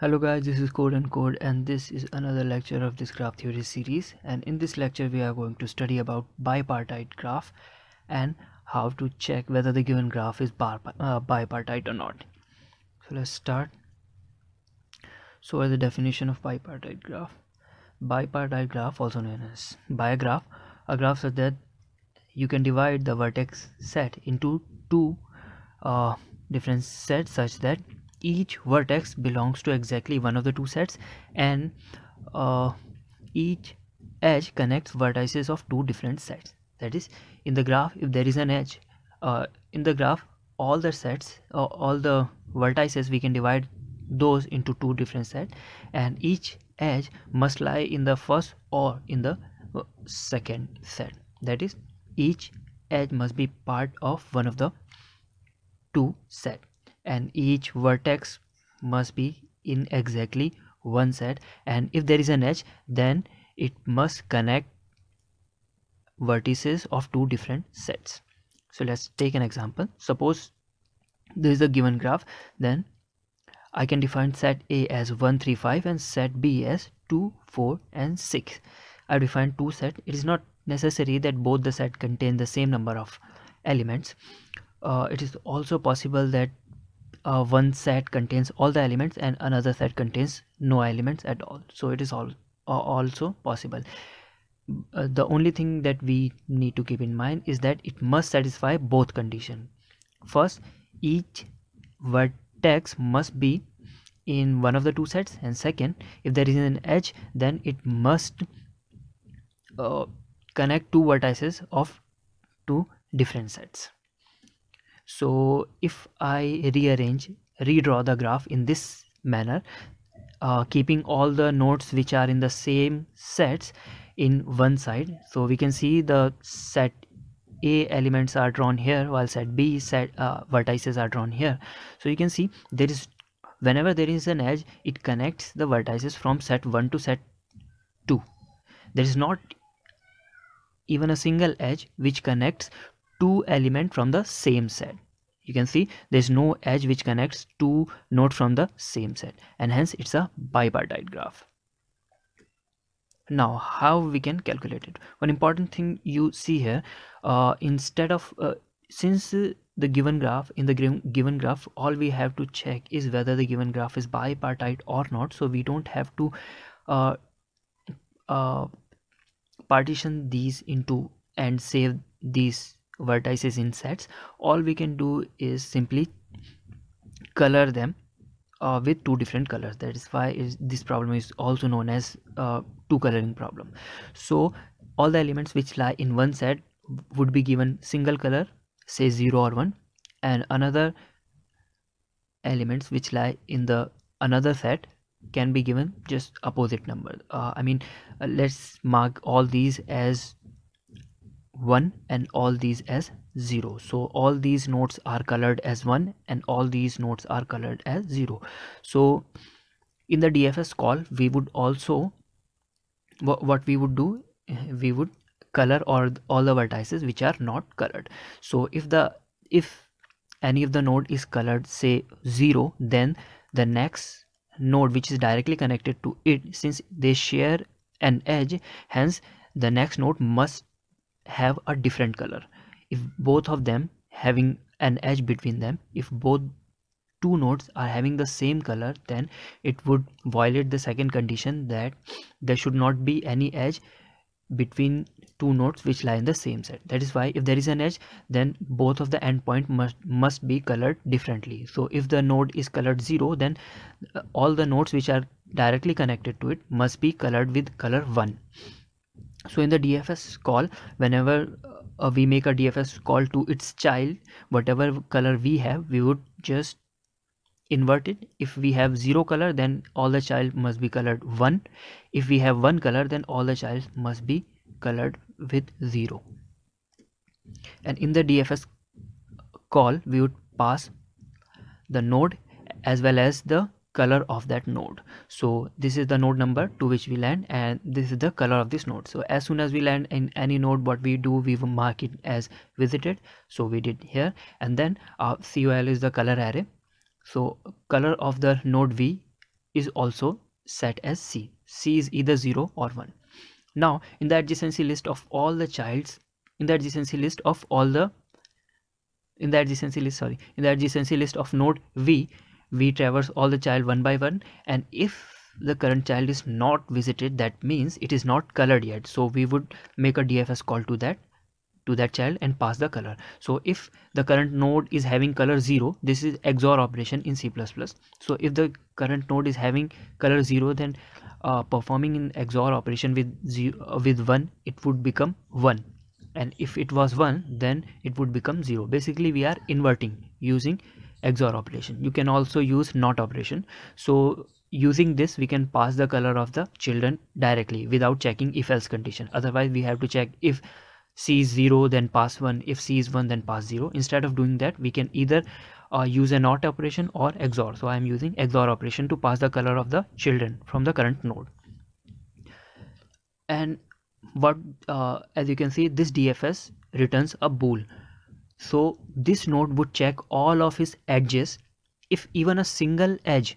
Hello guys, this is CodeNCode and this is another lecture of this graph theory series and in this lecture we are going to study about bipartite graph and how to check whether the given graph is bar, uh, bipartite or not. So let's start. So what is the definition of bipartite graph? Bipartite graph also known as bigraph, a graph such that you can divide the vertex set into two uh, different sets such that each vertex belongs to exactly one of the two sets and uh, each edge connects vertices of two different sets. That is in the graph if there is an edge uh, in the graph all the sets uh, all the vertices we can divide those into two different sets and each edge must lie in the first or in the uh, second set. That is each edge must be part of one of the two set and each vertex must be in exactly one set. And if there is an edge then it must connect vertices of two different sets. So let's take an example. Suppose this is a given graph. Then I can define set A as 1 3 5 and set B as 2 4 and 6 I define two set it is not necessary that both the set contain the same number of elements. Uh, it is also possible that uh, one set contains all the elements and another set contains no elements at all. So it is all uh, also possible. Uh, the only thing that we need to keep in mind is that it must satisfy both condition. First each vertex must be in one of the two sets and second if there is an edge then it must uh, connect two vertices of two different sets so if I rearrange redraw the graph in this manner uh, keeping all the nodes which are in the same sets in one side. So we can see the set a elements are drawn here while set b set uh, vertices are drawn here. So you can see there is whenever there is an edge it connects the vertices from set 1 to set 2 there is not even a single edge which connects two element from the same set. You can see there's no edge which connects two nodes from the same set and hence it's a bipartite graph. Now how we can calculate it? One important thing you see here uh, instead of uh, since uh, the given graph in the given graph all we have to check is whether the given graph is bipartite or not. So we don't have to uh, uh, partition these into and save these vertices in sets all we can do is simply color them uh, with two different colors. That is why is this problem is also known as uh, two coloring problem. So all the elements which lie in one set would be given single color say 0 or 1 and another elements which lie in the another set can be given just opposite number. Uh, i mean uh, let's mark all these as 1 and all these as 0 so all these nodes are colored as 1 and all these nodes are colored as 0 so in the DFS call we would also what we would do eh, we would color or all the vertices which are not colored. So if the if any of the node is colored say 0 then the next node which is directly connected to it since they share an edge hence the next node must have a different color. If both of them having an edge between them if both two nodes are having the same color then it would violate the second condition that there should not be any edge between two nodes which lie in the same set. That is why if there is an edge then both of the endpoint must must be colored differently. So if the node is colored 0 then uh, all the nodes which are directly connected to it must be colored with color 1 so in the dfs call whenever uh, we make a dfs call to its child whatever color we have we would just invert it. If we have zero color then all the child must be colored one. If we have one color then all the child must be colored with zero. And in the dfs call we would pass the node as well as the color of that node. So this is the node number to which we land and this is the color of this node. So as soon as we land in any node what we do we mark it as visited. So we did here. And then uh, our col is the color array. So color of the node v is also set as c. C is either 0 or 1 now in the adjacency list of all the childs in the adjacency list of all the in the adjacency list sorry in the adjacency list of node v we traverse all the child one by one and if the current child is not visited that means it is not colored yet. So we would make a dfs call to that to that child and pass the color. So if the current node is having color 0 this is XOR operation in C++ so if the current node is having color 0 then uh, performing in XOR operation with zero, uh, with 1 it would become 1 and if it was 1 then it would become 0 basically we are inverting using XOR operation. You can also use NOT operation. So using this we can pass the color of the children directly without checking if else condition. Otherwise we have to check if c is 0 then pass 1 if c is 1 then pass 0 instead of doing that we can either uh, use a NOT operation or XOR. So I am using XOR operation to pass the color of the children from the current node. And what uh, as you can see this DFS returns a bool so this node would check all of his edges if even a single edge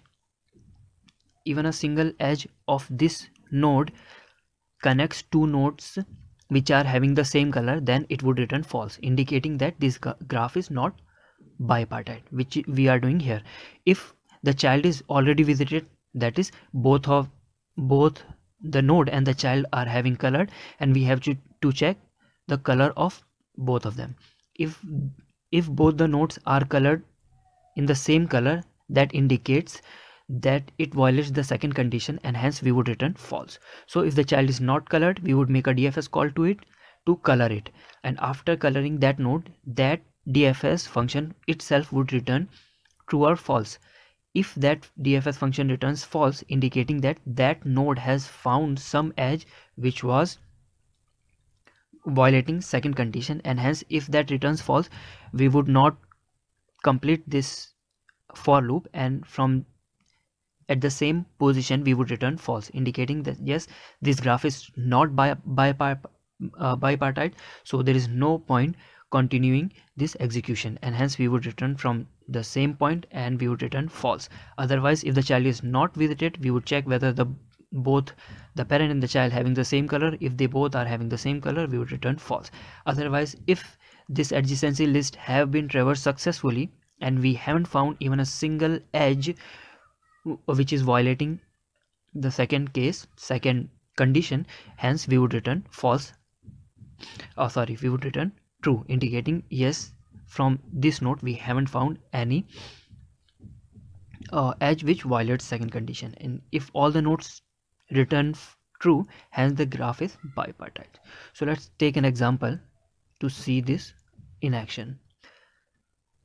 even a single edge of this node connects two nodes which are having the same color then it would return false indicating that this graph is not bipartite which we are doing here. If the child is already visited that is both of both the node and the child are having colored and we have to, to check the color of both of them if if both the nodes are colored in the same color that indicates that it violates the second condition and hence we would return false. So if the child is not colored we would make a dfs call to it to color it. And after coloring that node that dfs function itself would return true or false. If that dfs function returns false indicating that that node has found some edge which was violating second condition and hence if that returns false we would not complete this for loop and from at the same position we would return false indicating that yes this graph is not bi uh, bipartite so there is no point continuing this execution and hence we would return from the same point and we would return false. Otherwise if the child is not visited we would check whether the both the parent and the child having the same color if they both are having the same color we would return false. Otherwise if this adjacency list have been traversed successfully and we haven't found even a single edge which is violating the second case second condition hence we would return false. Oh sorry we would return true indicating yes from this node we haven't found any uh, edge which violates second condition. And if all the nodes return true hence the graph is bipartite. So let's take an example to see this in action.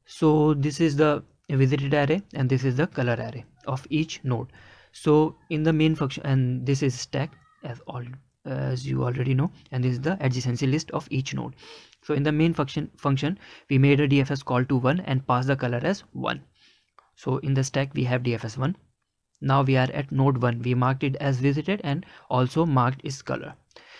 So this is the visited array and this is the color array of each node. So in the main function and this is stack as all as you already know and this is the adjacency list of each node. So in the main function function we made a dfs call to 1 and pass the color as 1 so in the stack we have dfs1 now we are at node 1 we marked it as visited and also marked its color.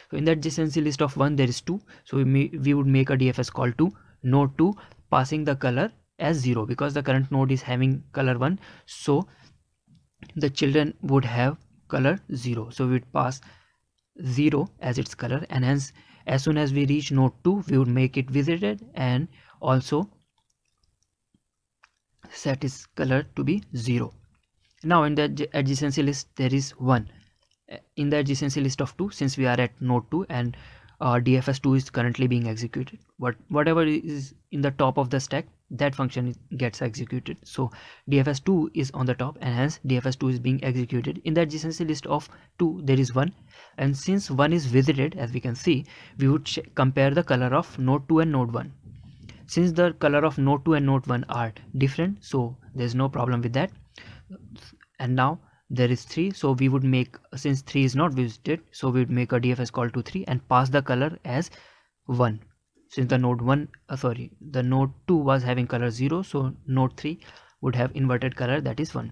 So in that adjacency list of 1 there is 2 so we, may, we would make a dfs call to node 2 passing the color as 0 because the current node is having color 1 so the children would have color 0 so we would pass 0 as its color and hence as soon as we reach node 2 we would make it visited and also set its color to be 0 now in the adjacency list there is one. Uh, in the adjacency list of two since we are at node 2 and uh, dfs2 is currently being executed what whatever is in the top of the stack that function gets executed. So dfs2 is on the top and hence dfs2 is being executed. In the adjacency list of 2 there is one. And since one is visited as we can see we would compare the color of node 2 and node 1 since the color of node 2 and node 1 are different so there's no problem with that and now there is 3 so we would make since 3 is not visited so we would make a dfs call to 3 and pass the color as 1 since the node 1 uh, sorry the node 2 was having color 0 so node 3 would have inverted color that is 1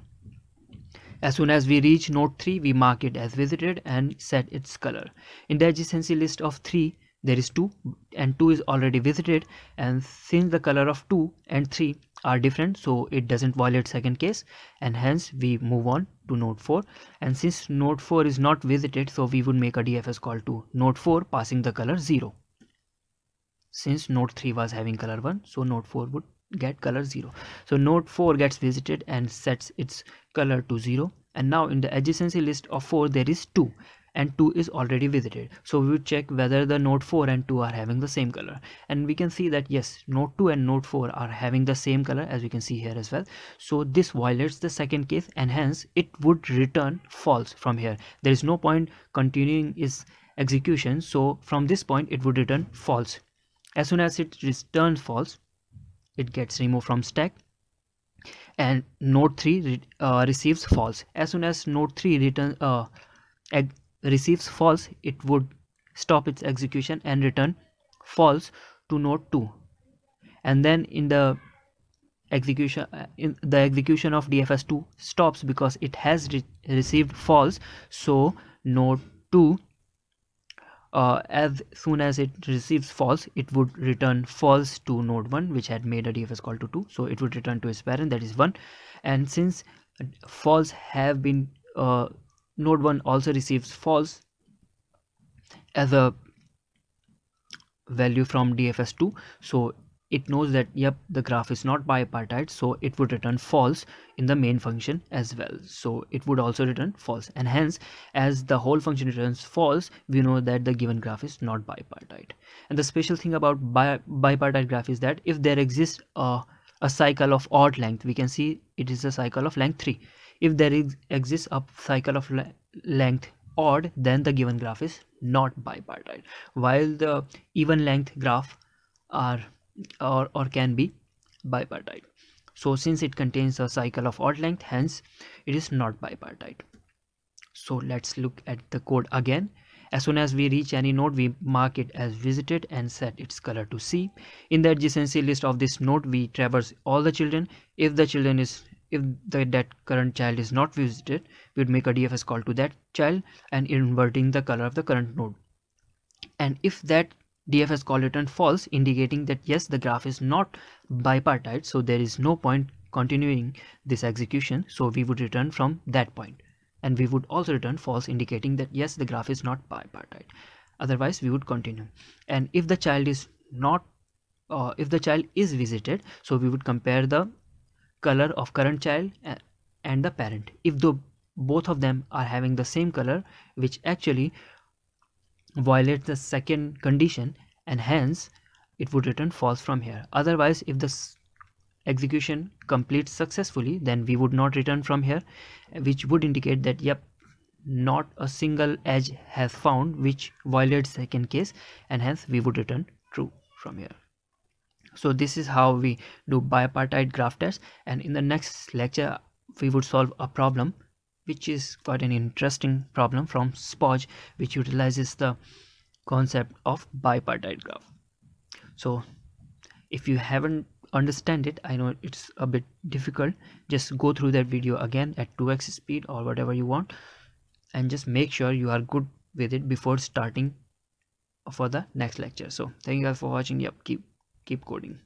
as soon as we reach node 3 we mark it as visited and set its color. In the adjacency list of 3 there is 2 and 2 is already visited and since the color of 2 and 3 are different so it doesn't violate second case and hence we move on to node 4 and since node 4 is not visited so we would make a dfs call to node 4 passing the color 0 since node 3 was having color 1 so node 4 would get color 0 so node 4 gets visited and sets its color to 0 and now in the adjacency list of 4 there is 2 and 2 is already visited. So we would check whether the node 4 and 2 are having the same color. And we can see that yes node 2 and node 4 are having the same color as we can see here as well. So this violates the second case and hence it would return false from here. There is no point continuing its execution. So from this point it would return false. As soon as it returns false it gets removed from stack and node 3 uh, receives false. As soon as node 3 return uh, receives false it would stop its execution and return false to node 2 and then in the execution uh, in the execution of dfs2 stops because it has re received false. So node 2 uh, as soon as it receives false it would return false to node 1 which had made a dfs call to 2 so it would return to its parent that is 1 and since false have been uh, node 1 also receives false as a value from dfs2 so it knows that yep the graph is not bipartite so it would return false in the main function as well. So it would also return false. And hence as the whole function returns false we know that the given graph is not bipartite. And the special thing about bi bipartite graph is that if there exists a, a cycle of odd length we can see it is a cycle of length 3 if there is, exists a cycle of le length odd then the given graph is not bipartite. While the even length graph are or, or can be bipartite. So since it contains a cycle of odd length hence it is not bipartite. So let's look at the code again. As soon as we reach any node we mark it as visited and set its color to C. In the adjacency list of this node we traverse all the children. If the children is if the that current child is not visited we would make a dfs call to that child and inverting the color of the current node. And if that dfs call return false indicating that yes the graph is not bipartite so there is no point continuing this execution so we would return from that point. And we would also return false indicating that yes the graph is not bipartite. Otherwise we would continue. And if the child is not uh, if the child is visited so we would compare the color of current child and the parent. If the both of them are having the same color which actually violates the second condition and hence it would return false from here. Otherwise if the execution completes successfully then we would not return from here which would indicate that yep not a single edge has found which violates second case and hence we would return true from here so this is how we do bipartite graph test and in the next lecture we would solve a problem which is quite an interesting problem from SPOJ which utilizes the concept of bipartite graph. So if you haven't understand it i know it's a bit difficult. Just go through that video again at 2x speed or whatever you want and just make sure you are good with it before starting for the next lecture. So thank you guys for watching. Yep keep keep coding